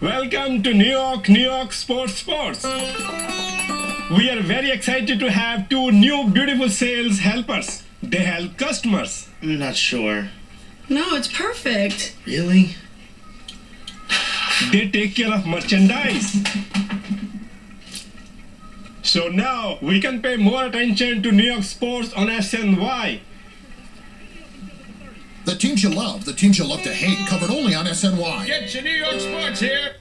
Welcome to New York, New York Sports Sports. We are very excited to have two new beautiful sales helpers. They help customers. I'm not sure. No, it's perfect. Really? They take care of merchandise. So now we can pay more attention to New York sports on SNY. Teams you love, the teams you love to hate, covered only on SNY. Get your New York sports here.